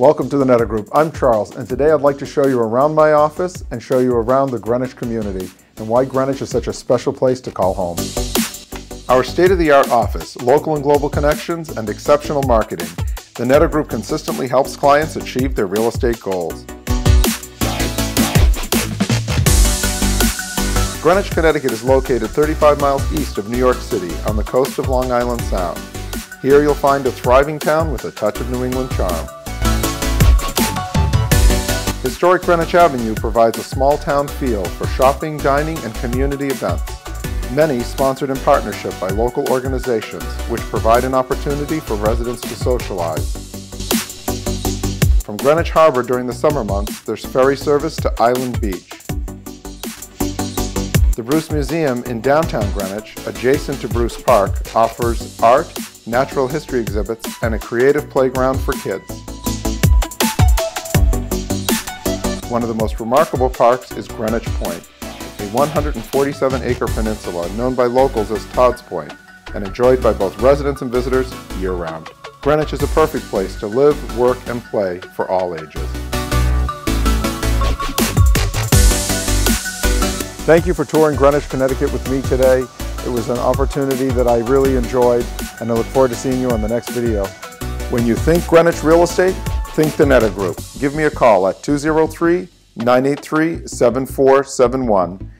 Welcome to the Nedder Group. I'm Charles, and today I'd like to show you around my office and show you around the Greenwich community and why Greenwich is such a special place to call home. Our state-of-the-art office, local and global connections, and exceptional marketing, the Nedder Group consistently helps clients achieve their real estate goals. Greenwich, Connecticut is located 35 miles east of New York City on the coast of Long Island Sound. Here you'll find a thriving town with a touch of New England charm. Historic Greenwich Avenue provides a small town feel for shopping, dining, and community events. Many sponsored in partnership by local organizations, which provide an opportunity for residents to socialize. From Greenwich Harbor during the summer months, there's ferry service to Island Beach. The Bruce Museum in downtown Greenwich, adjacent to Bruce Park, offers art, natural history exhibits, and a creative playground for kids. One of the most remarkable parks is Greenwich Point, a 147-acre peninsula known by locals as Tod's Point and enjoyed by both residents and visitors year-round. Greenwich is a perfect place to live, work, and play for all ages. Thank you for touring Greenwich, Connecticut with me today. It was an opportunity that I really enjoyed and I look forward to seeing you on the next video. When you think Greenwich real estate, think the Nedder Group. Give me a call at 203 983 7471